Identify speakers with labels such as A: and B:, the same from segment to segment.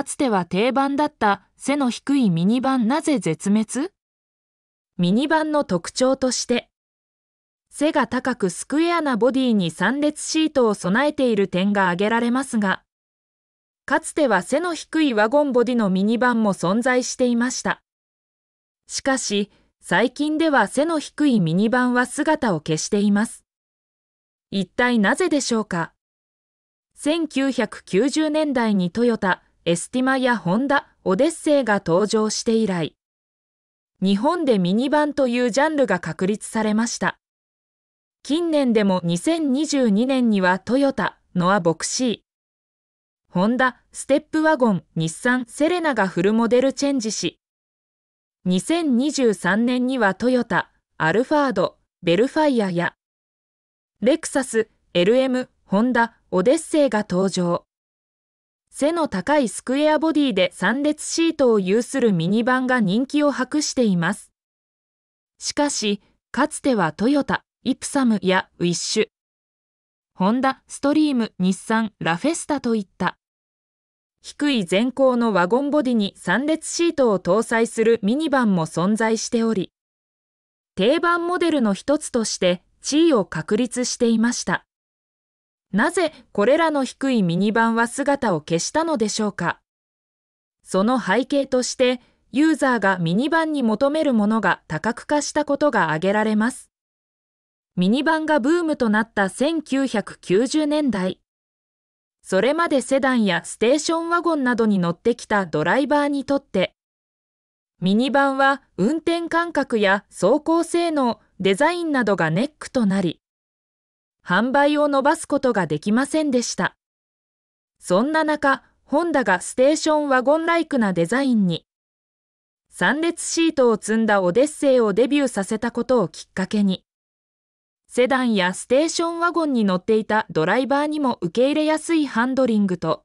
A: かつては定番だった背の低いミニバンなぜ絶滅？ミニバンの特徴として、背が高くスクエアなボディに3列シートを備えている点が挙げられますが、かつては背の低いワゴンボディのミニバンも存在していました。しかし、最近では背の低いミニバンは姿を消しています。一体なぜでしょうか？1990年代にトヨタ、エスティマやホンダ、オデッセイが登場して以来、日本でミニバンというジャンルが確立されました。近年でも2022年にはトヨタ、ノアボクシー、ホンダ、ステップワゴン、日産、セレナがフルモデルチェンジし、2023年にはトヨタ、アルファード、ベルファイアや、レクサス、LM、ホンダ、オデッセイが登場。背の高いスクエアボディで3列シートを有するミニバンが人気を博しています。しかし、かつてはトヨタ、イプサムやウィッシュ、ホンダ、ストリーム、日産、ラフェスタといった低い全高のワゴンボディに3列シートを搭載するミニバンも存在しており、定番モデルの一つとして地位を確立していました。なぜこれらの低いミニバンは姿を消したのでしょうか？その背景として、ユーザーがミニバンに求めるものが多角化したことが挙げられます。ミニバンがブームとなった1990年代。それまでセダンやステーションワゴンなどに乗ってきたドライバーにとって、ミニバンは運転感覚や走行性能、デザインなどがネックとなり、販売を伸ばすことができませんでした。そんな中、ホンダがステーションワゴンライクなデザインに、3列シートを積んだオデッセイをデビューさせたことをきっかけに、セダンやステーションワゴンに乗っていたドライバーにも受け入れやすいハンドリングと、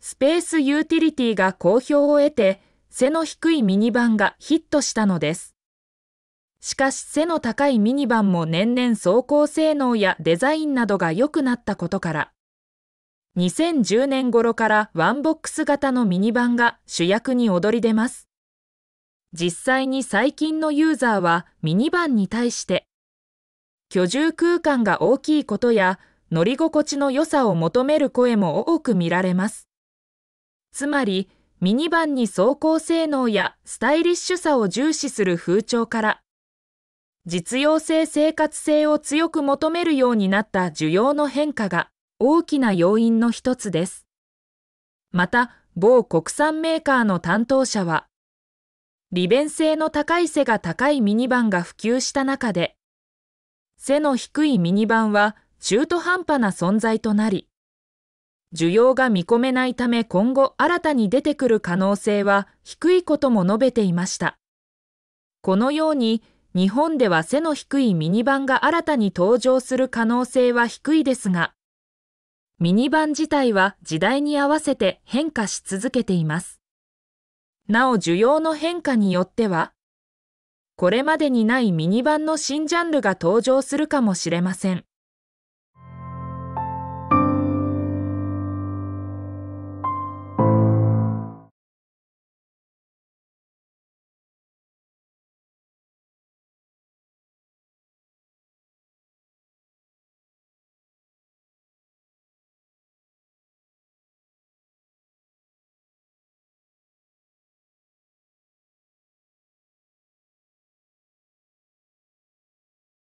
A: スペースユーティリティが好評を得て、背の低いミニバンがヒットしたのです。しかし背の高いミニバンも年々走行性能やデザインなどが良くなったことから、2010年頃からワンボックス型のミニバンが主役に躍り出ます。実際に最近のユーザーはミニバンに対して居住空間が大きいことや乗り心地の良さを求める声も多く見られます。つまり、ミニバンに走行性能やスタイリッシュさを重視する風潮から、実用性生活性を強く求めるようになった需要の変化が大きな要因の一つです。また、某国産メーカーの担当者は、利便性の高い背が高いミニバンが普及した中で、背の低いミニバンは中途半端な存在となり、需要が見込めないため今後新たに出てくる可能性は低いことも述べていました。このように日本では背の低いミニバンが新たに登場する可能性は低いですが、ミニバン自体は時代に合わせて変化し続けています。なお需要の変化によっては、これまでにないミニバンの新ジャンルが登場するかもしれません。